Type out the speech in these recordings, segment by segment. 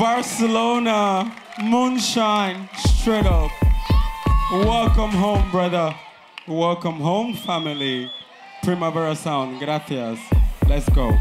Barcelona, moonshine, straight up. Welcome home, brother. Welcome home, family. Primavera Sound, gracias. Let's go.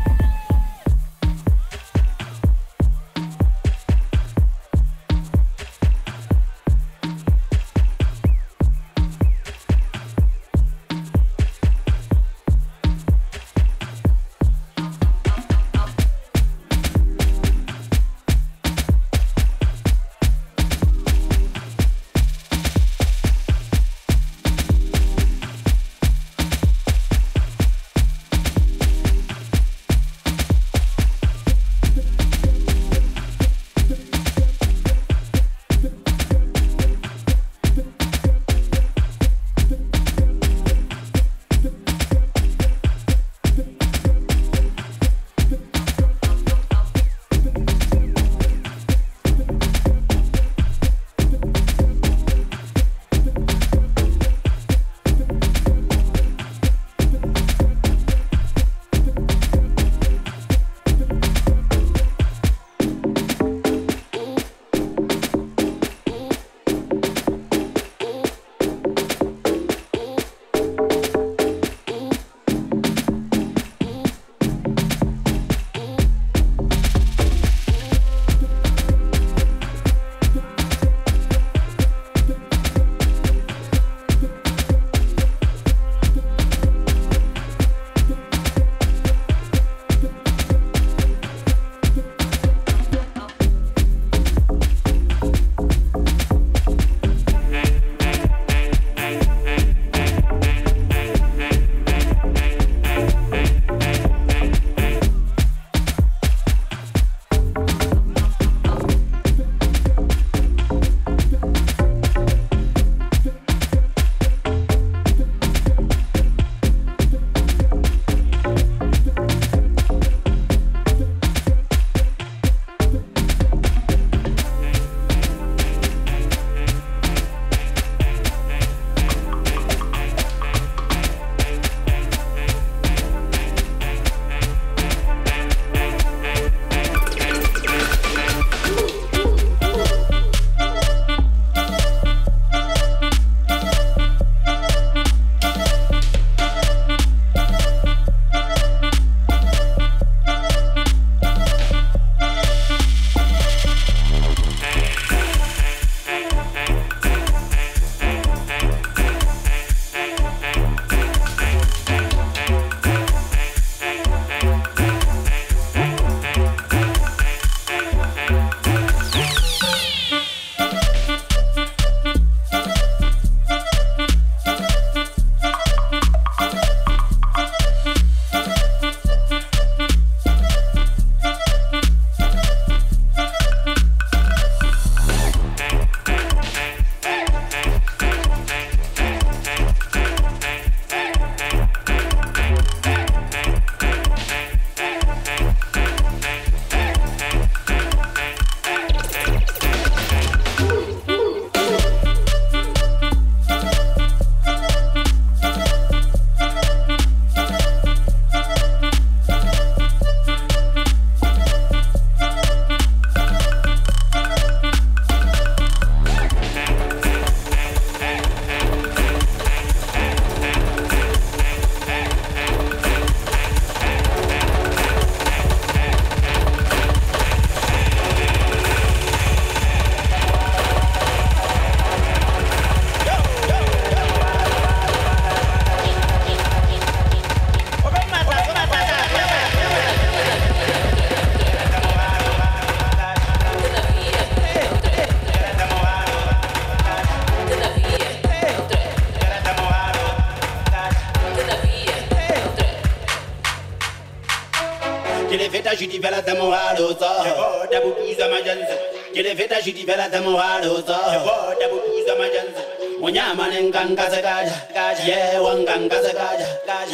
Tamuhaluzo voda bubuza majanzi unyama nengangaza kaja ye wangangaza kaja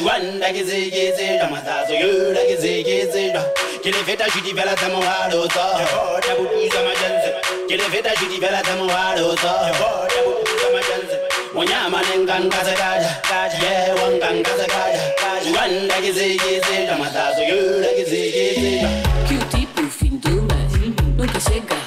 wanda gizigizira mazazo yura gizigizira kileveta jidivela tamuhaluzo voda bubuza majanzi kileveta jidivela tamuhaluzo voda bubuza majanzi unyama nengangaza kaja ye wangangaza kaja wanda gizigizira mazazo yura gizigizira Que o tipo fim do mês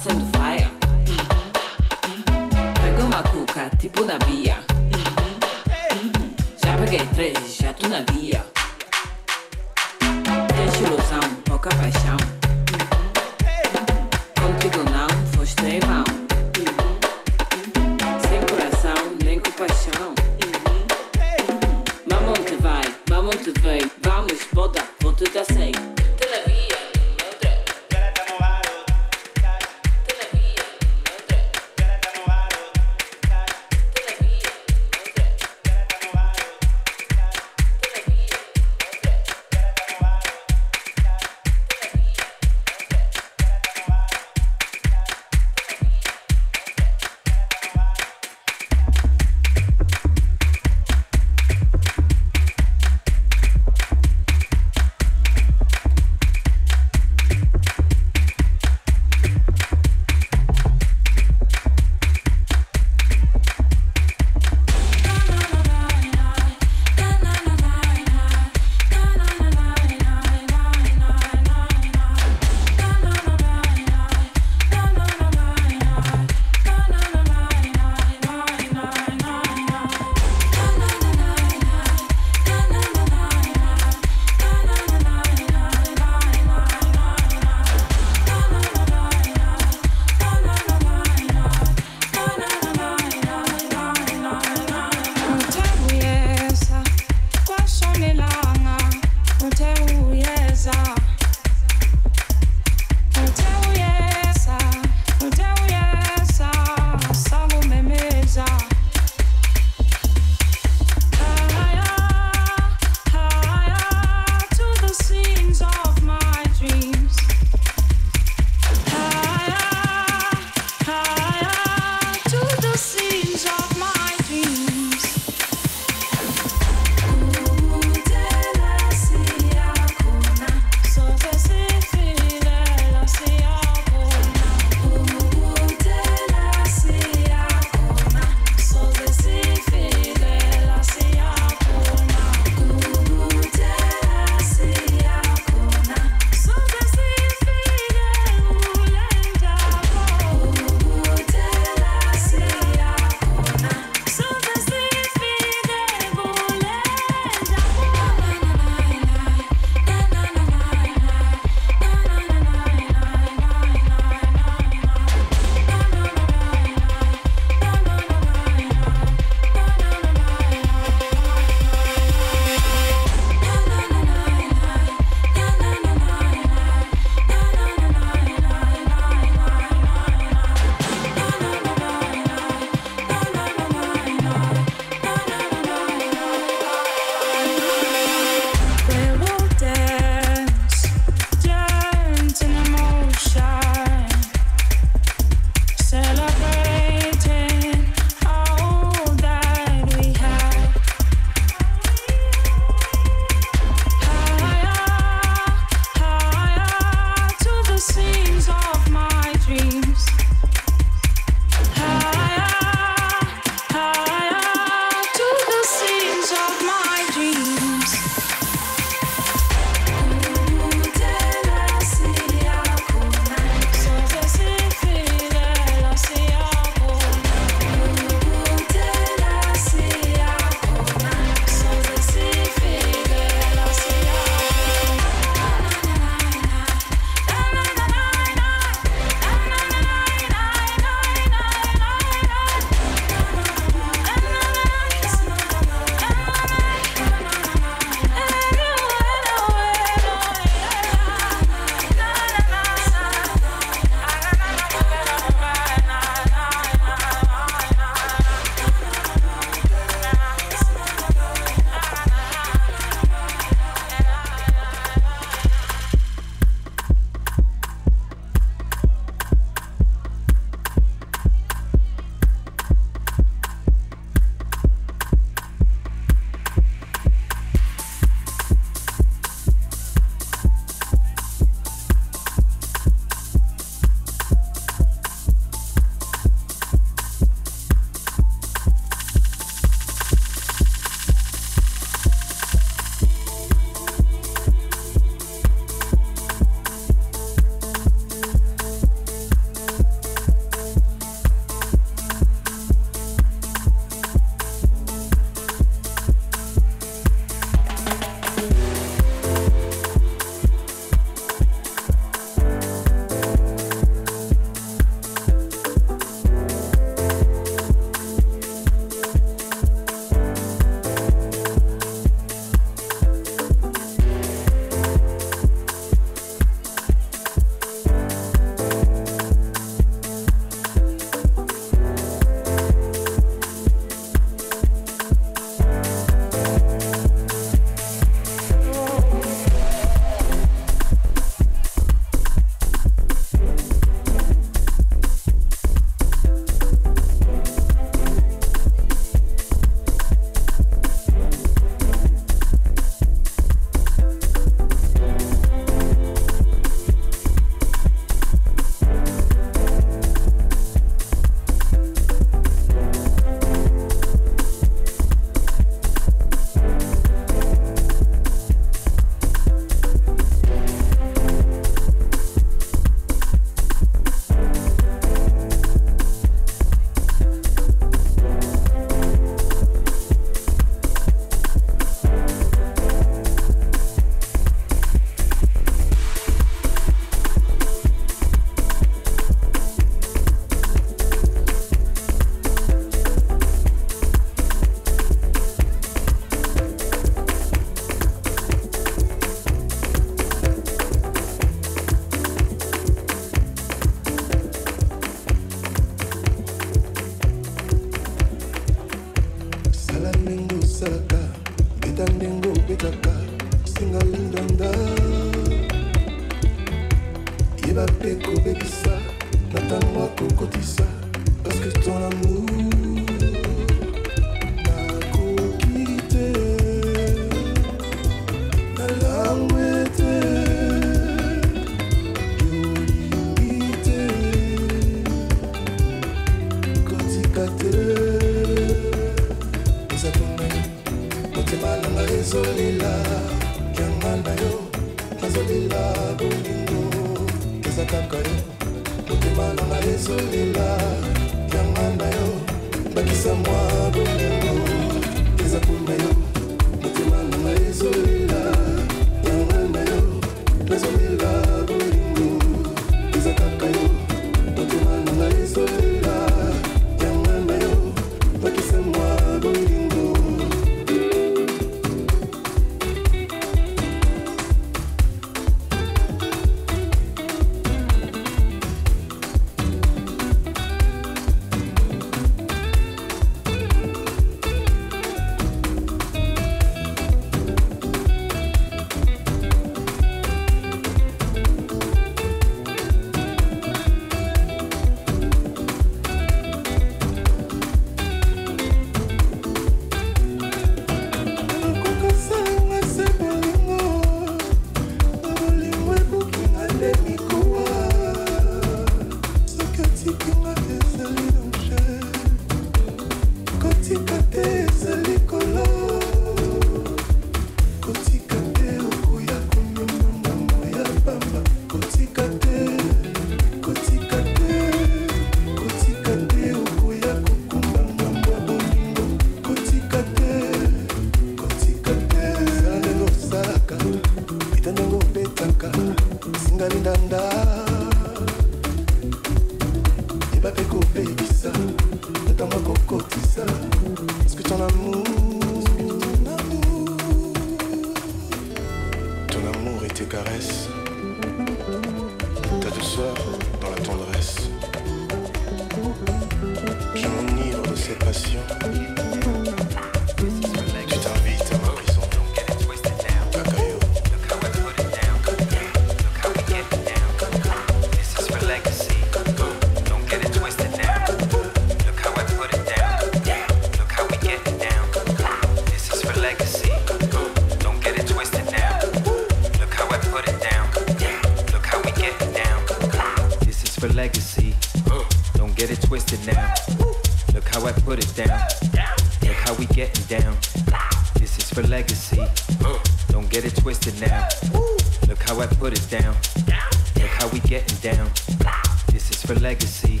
This is for legacy.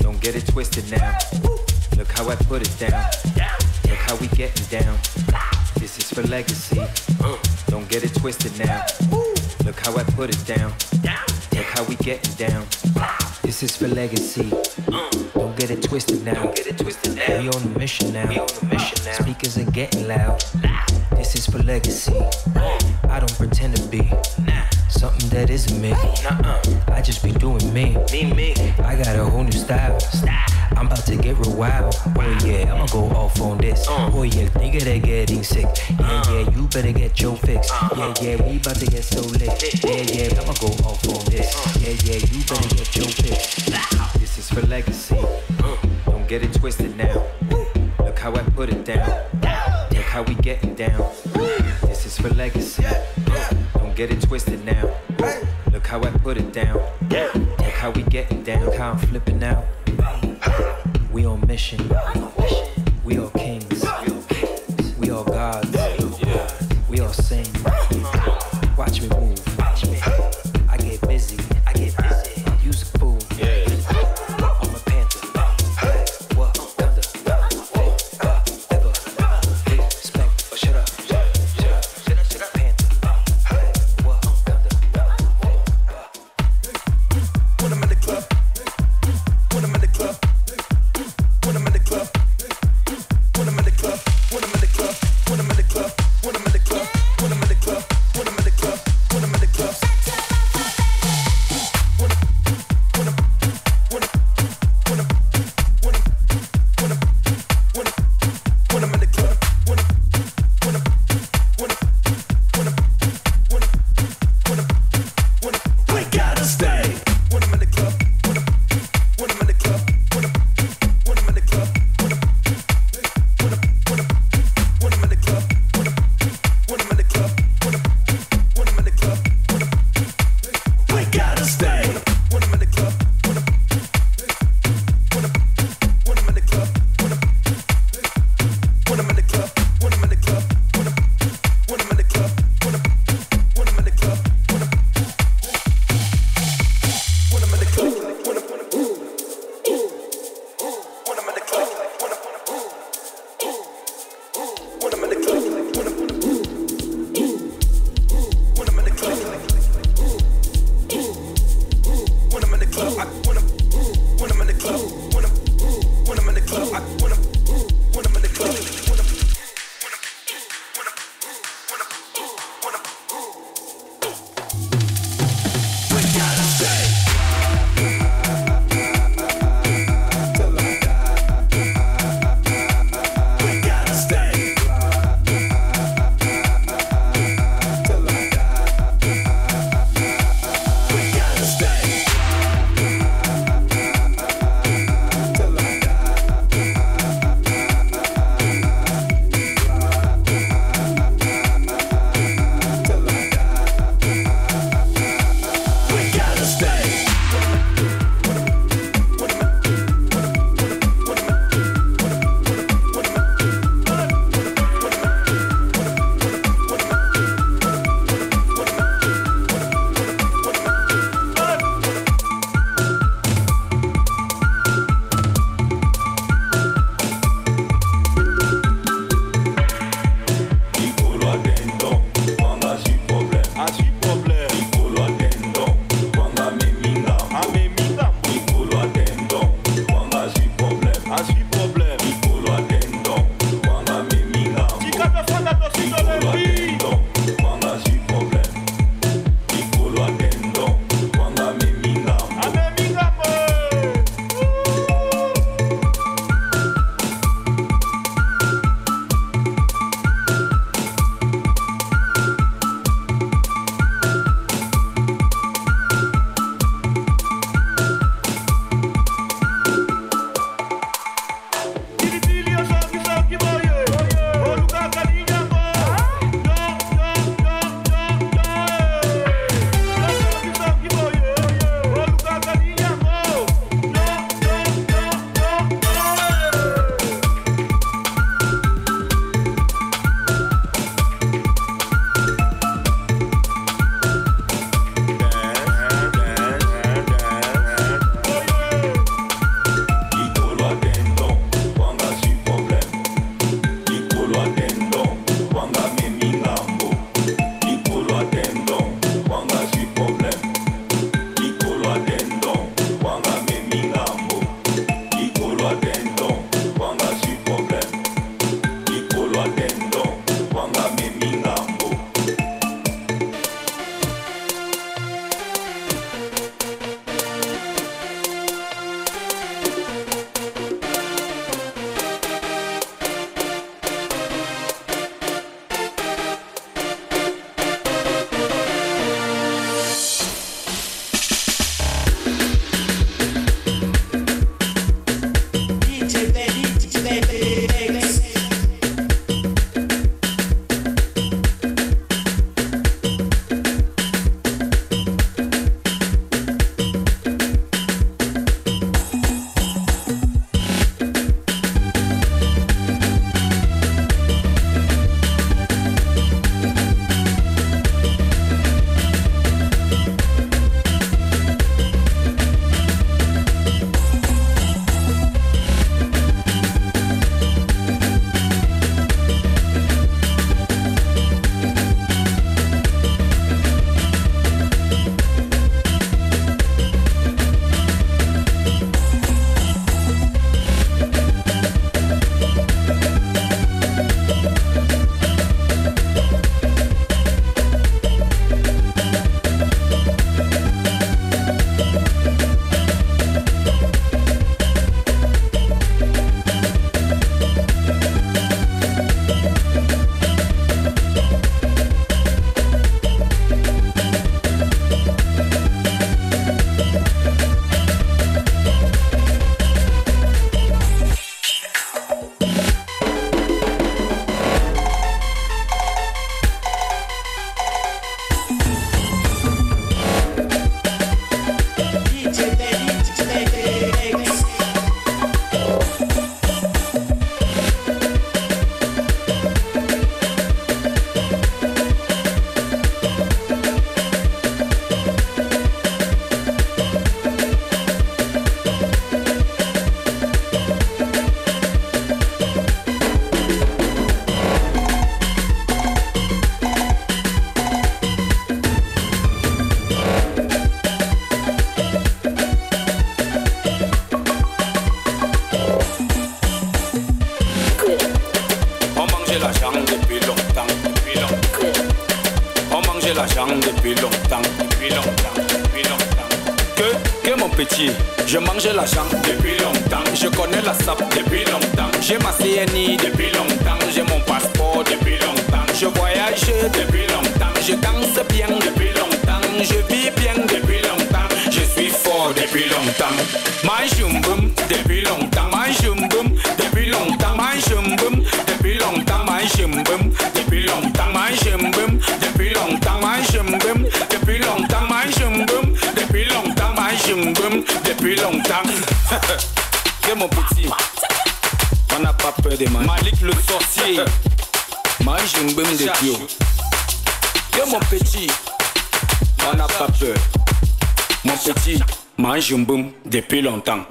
Don't get it twisted now. Look how I put it down. Look how we getting down. This is for legacy. Don't get it twisted now. Look how I put it down. Look how we getting down. This is for legacy. Don't get it twisted now. Get it twisted now. We on a mission now. Speakers are getting loud. This is for legacy. I don't pretend to be. Something that isn't me. Nuh-uh. I just be doing me. Me, me. I got a whole new style. style. I'm about to get real wild. Oh yeah, I'ma go off on this. Uh. Oh yeah, nigga, they getting sick. Yeah, uh. yeah, you better get your fix. Uh-huh. Yeah, yeah, we about to get so lit. Yeah, yeah, I'ma go off on this. Uh. Yeah, yeah, you better uh. get your fix. This is for legacy. Uh. Don't get it twisted now. Woo. Look how I put it down. down. Look how we getting down. Woo. This is for legacy. Yeah. Yeah. Uh. Don't get it twisted now. Hey. Look how I put it down. Yeah. Look how we getting down. Look how I'm flipping out. Hey. We on mission. We all kings. depuis longtemps.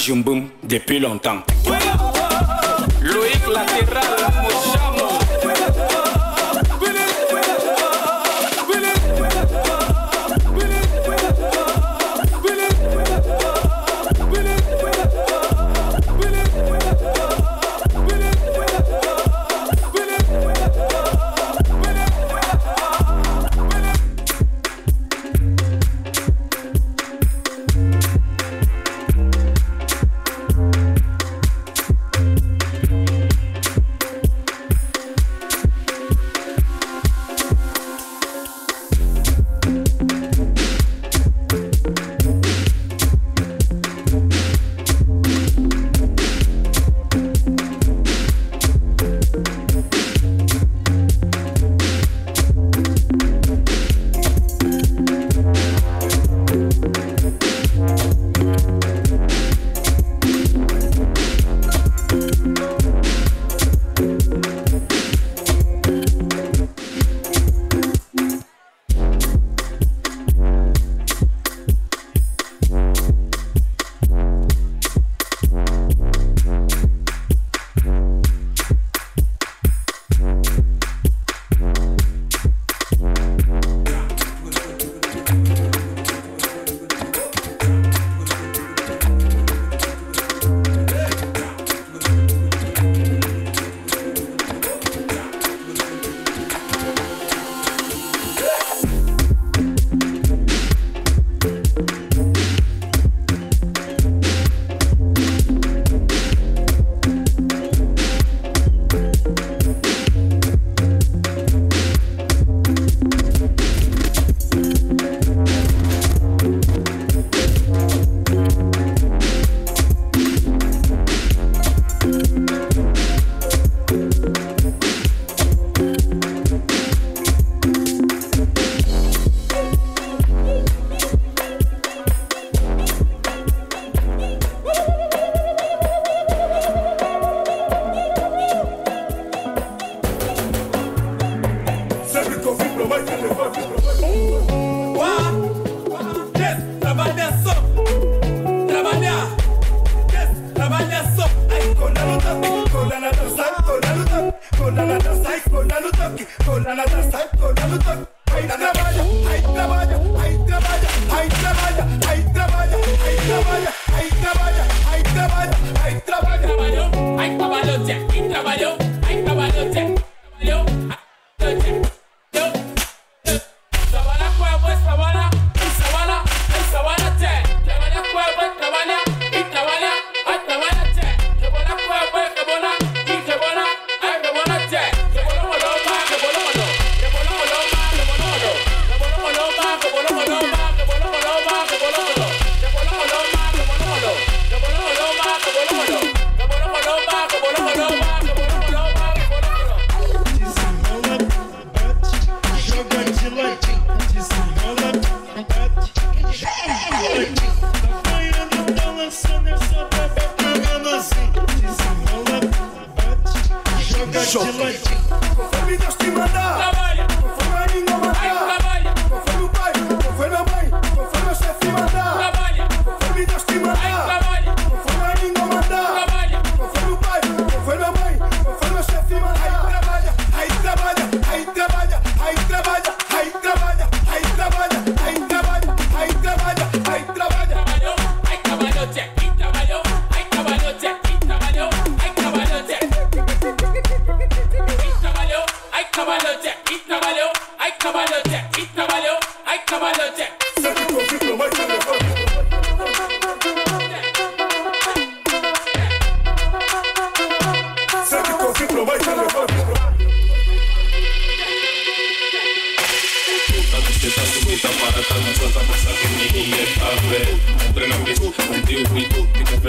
Jumboum depuis longtemps. Loïc Latéral.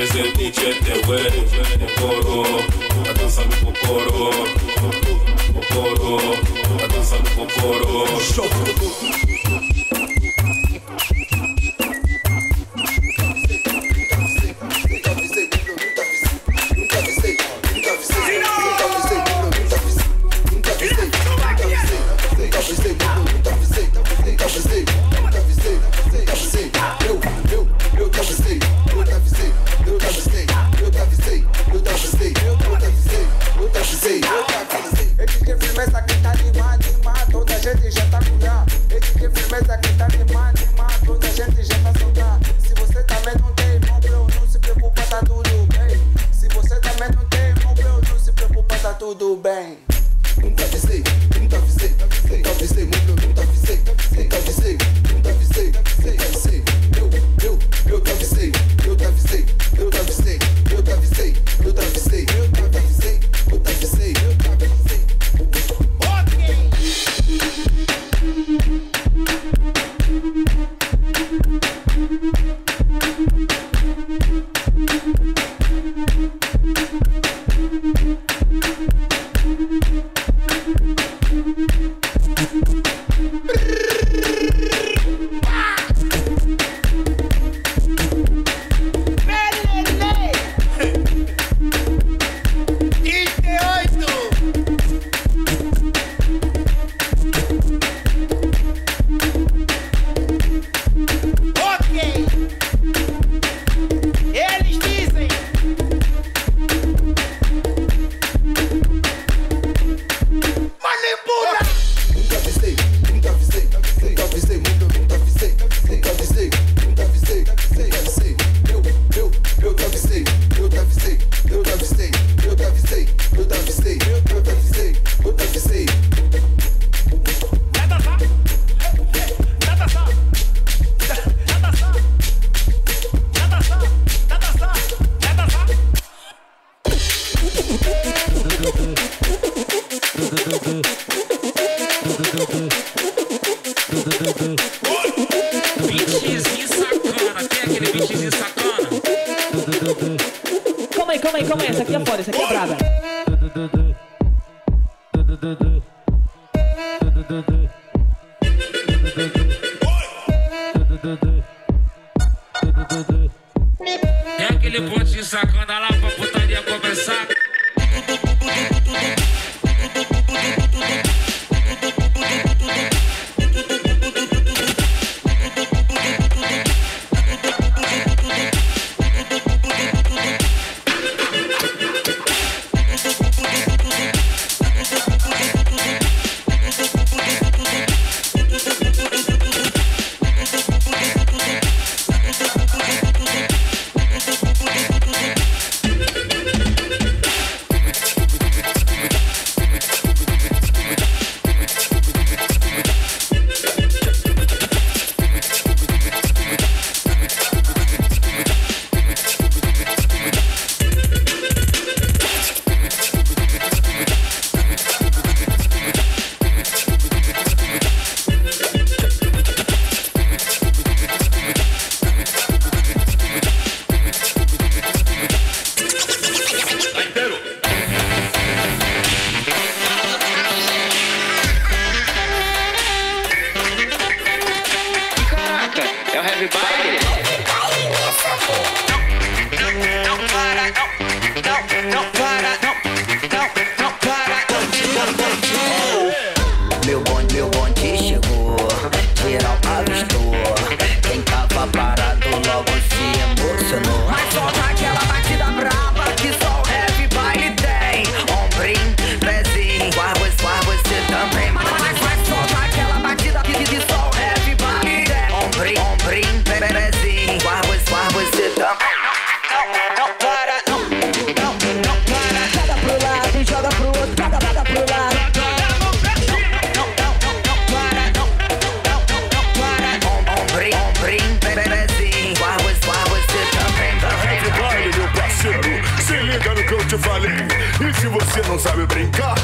Prezenniče tewe Kokoro A dança no Kokoro Kokoro A dança no Kokoro Show. Bitchzinho sacana, tem aquele de sacana. Calma aí, calma aí, calma aí. Essa aqui é foda, essa aqui é braba. Sabe brincar,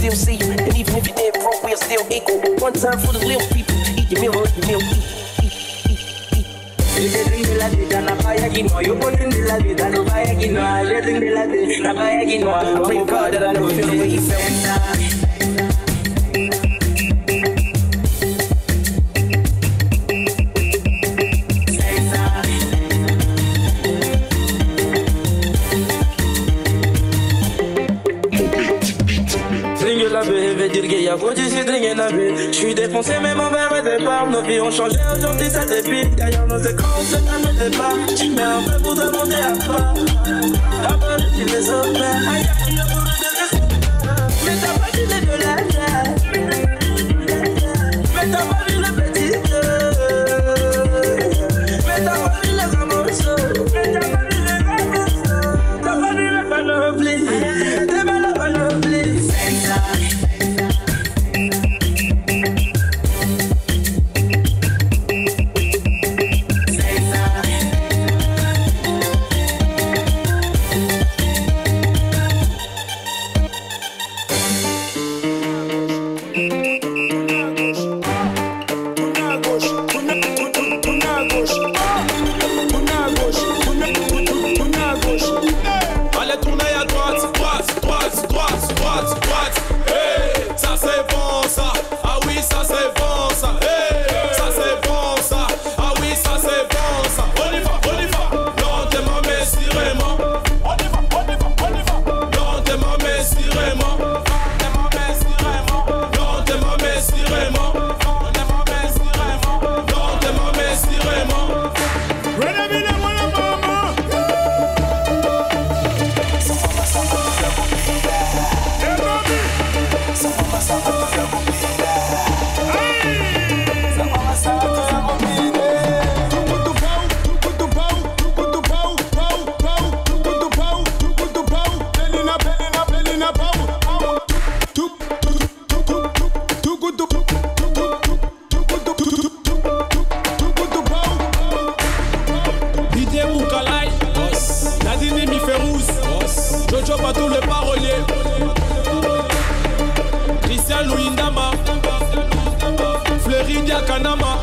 still see you. And even if you're dead broke, we're still equal. One time for the little people, eat your meal, eat your meal, eat. La la. I'm I. à vous du sud, rien. J'suis défoncé, même en verre et départ. Nos vies ont changé, aujourd'hui ça dépite. Derrière nos écrans, on se calme le débat. Tu mets un peu pour demander à toi. Avant de les autres, Patou le parolier Christian Louis Ndama Fleury Diakanama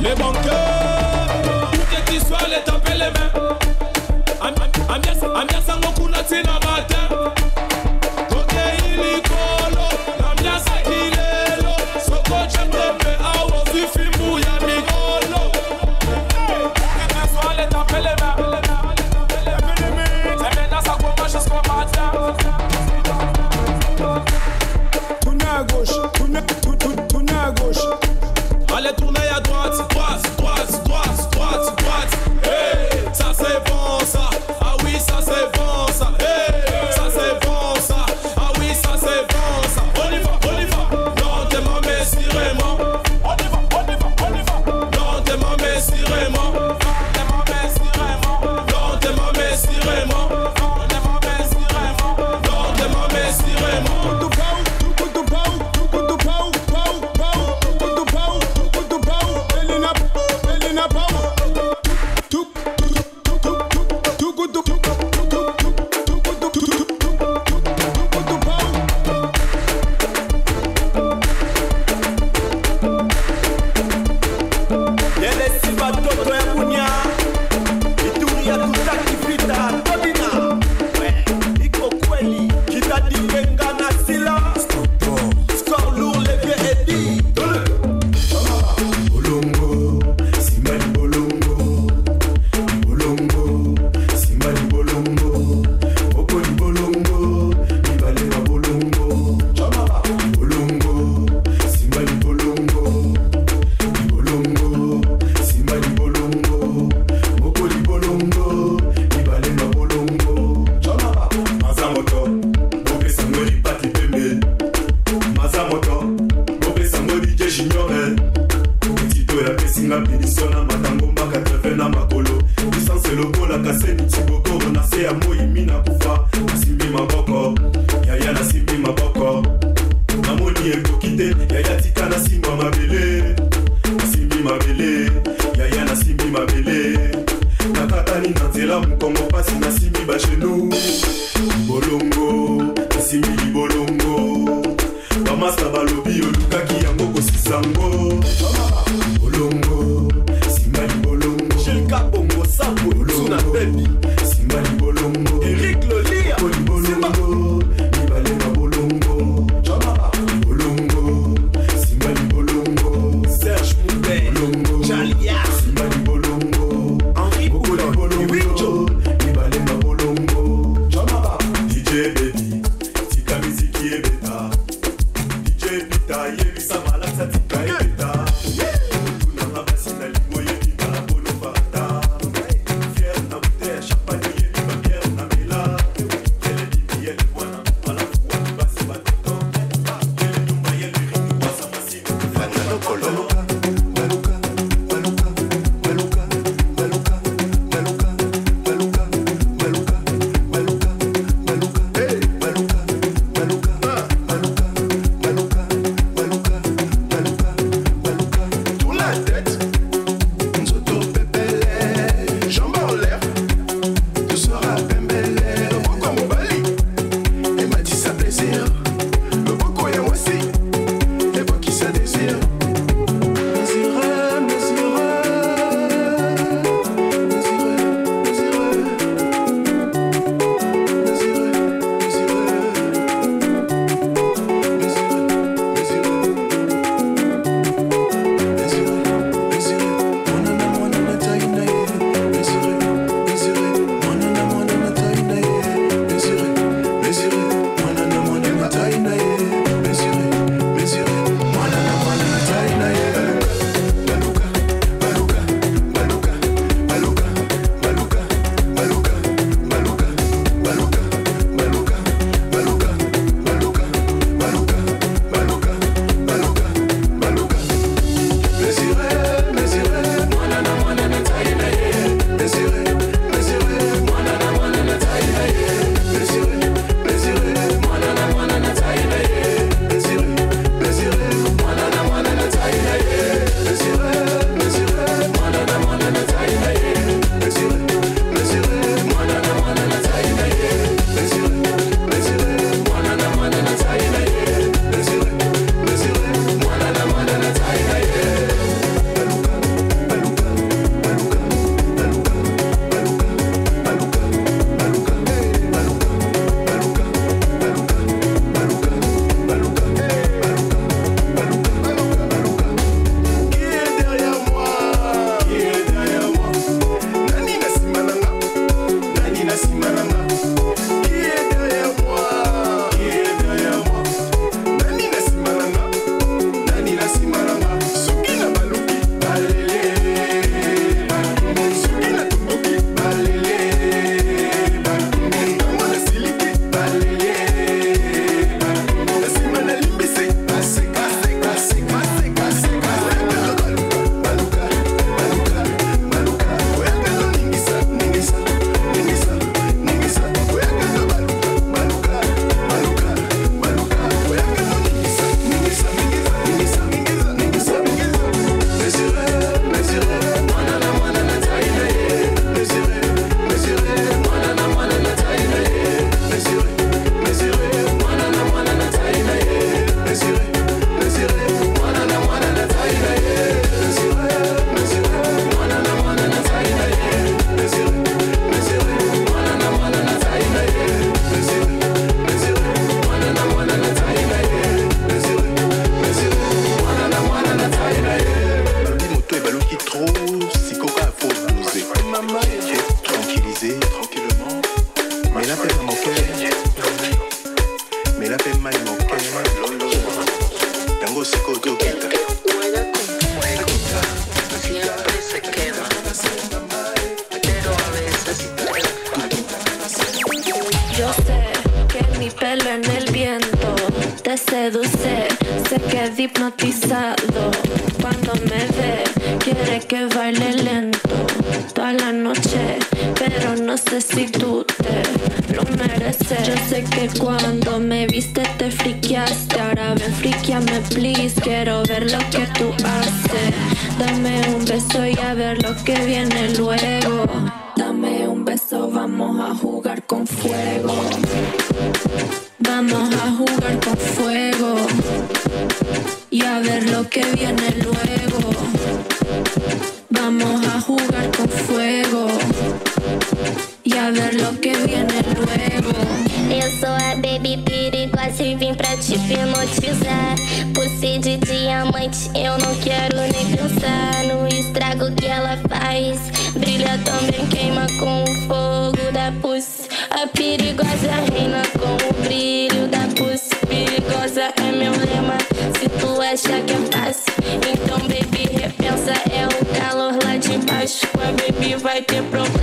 Les banqueurs. Pour que tu sois les tapés les mains. Amia Sangoku Natina bokoro na se ya moi mina kufa nasimbi maboko. Yaya nasimbi maboko. Namoni ekoki te yaya tika nasimbwa mabele. Nasimbi mabele yaya nasimbi mabele. Nakatani na nzela mokongo te seduce, se queda hipnotizado cuando me ve. Quiere que baile lento toda la noche, pero no sé si tú te lo mereces. Yo sé que cuando me viste te friqueaste, ahora ven friqueame please, quiero ver lo que tú haces. Dame un beso y a ver lo que viene luego. Dame un beso, vamos a jugar con fuego. Vamos a jugar con fuego y a ver lo que viene luego. Vamos a jugar con fuego e a ver lo que viene luego. Eu sou a baby perigosa e vim pra te hipnotizar. Por ser de diamante, eu não quero nem pensar no estrago que ela faz. Brilha também, queima com o fogo da pus. A perigosa reina baby vai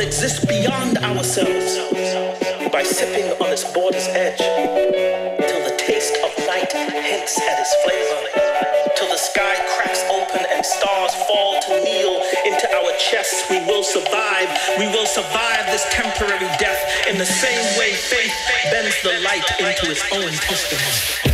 exist beyond ourselves. By sipping on its border's edge till the taste of night hints at its flavor till the sky cracks open and stars fall to kneel into our chests. We will survive. We will survive this temporary death in the same way faith bends the light into its own destiny.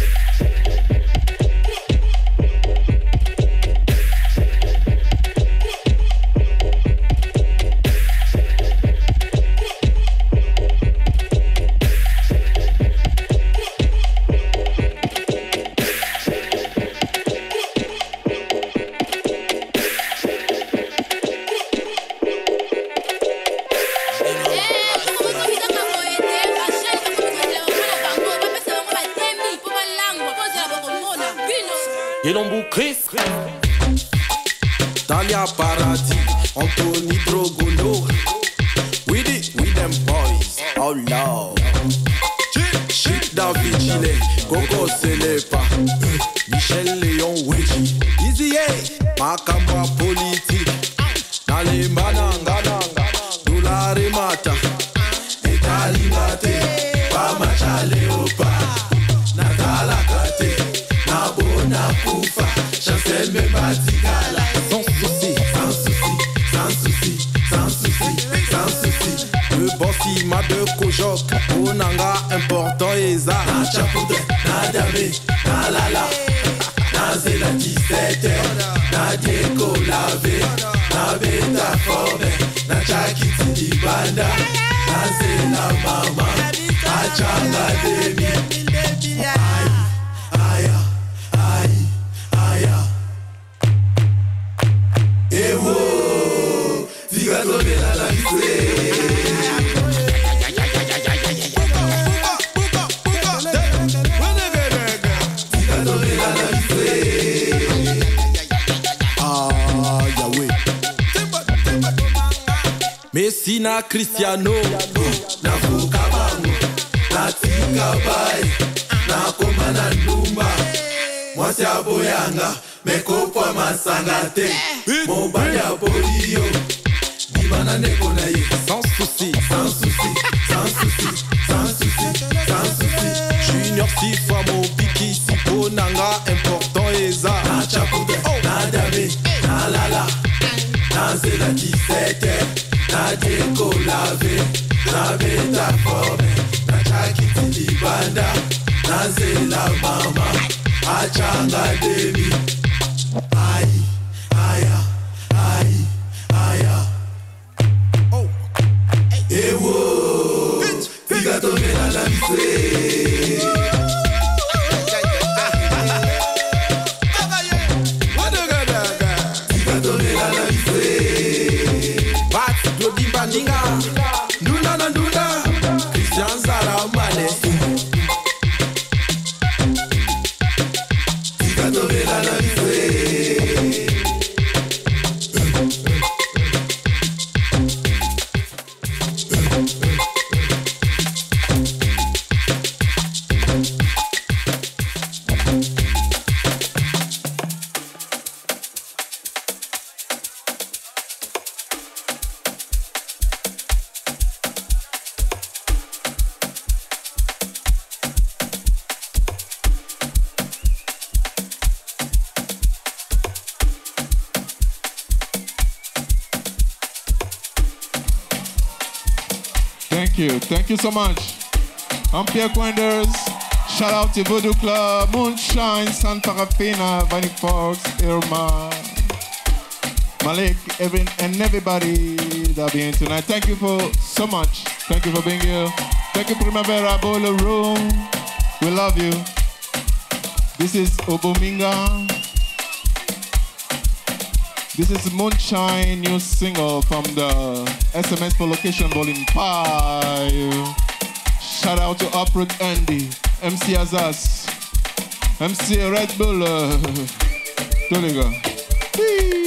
Sans souci, sans souci, sans souci, sans souci, sans souci Le bossi m'a de kojok Onanga important eza Na chapoute, na dame, na lala Na zela 17 Na dieko forme Cristiano. Navuka bai nakoma na ndumba mwasi aboyanga mekopwa masanga te mobali aboliyo bima na ndeko na ye sans souci. Sans souci sans souci sans souci sans souci. Junior sifa mobiki sipo nanga important eza. Na chapude na dame na lala. Na nzela 17 na dieko lave na beta forme na chakiti libanda na nzela mama achanga debi Thank you. Thank you so much. I'm Pierre Kwenders. Shout out to Voodoo Club, Moonshine, Santa Parafina, Vanny Fox, Irma, Malik, Evan, and everybody that be in tonight. Thank you for so much. Thank you for being here. Thank you, Primavera Boiler Room. We love you. This is Obominga. This is Moonshine, new single from the SMS for Location Volume 5. Shout out to Uproot Andy, MC Azaz, MC Red Bull. There you go.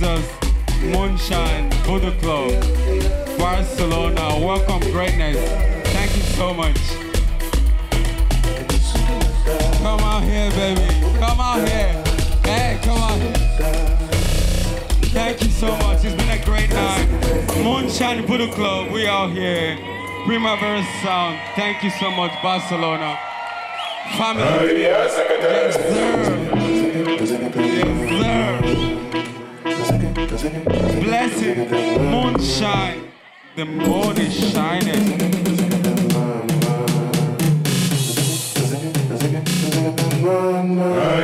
Moonshine Voodoo Club, Barcelona. Welcome, greatness. Thank you so much. Come out here, baby. Come out here. Hey, come out here. Thank you so much. It's been a great night. Moonshine Voodoo Club, we out here. Primavera Sound. Thank you so much, Barcelona. Family. Yes, sir. Blessing, moonshine, the moon is shining. Mama,